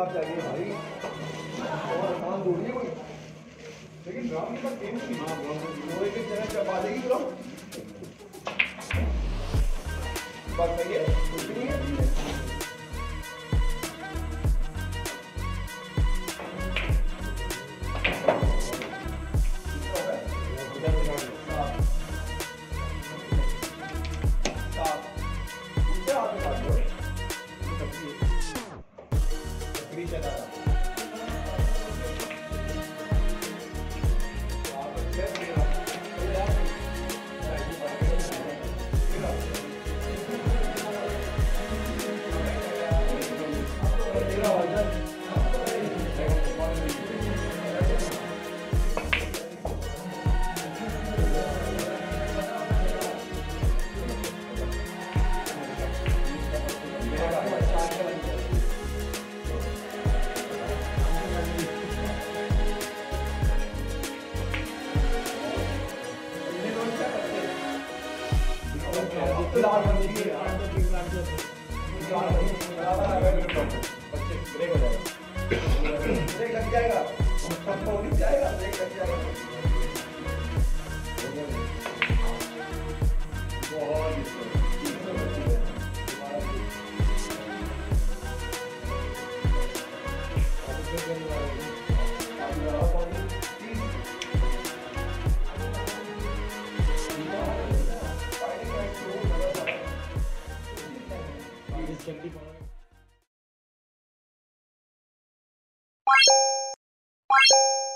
आप चाहिए भाई। और थोड़ी है कोई। लेकिन ड्राम के पास गेम नहीं। हाँ लोहे की तरह चपा देगी ब्रो बस सही है है ब्रेक हो जाएगा ब्रेक लग जाएगा सबको उठ जाएगा ब्रेक लग जाएगा बहुत Thank you. जल्दी पहुँच Bye.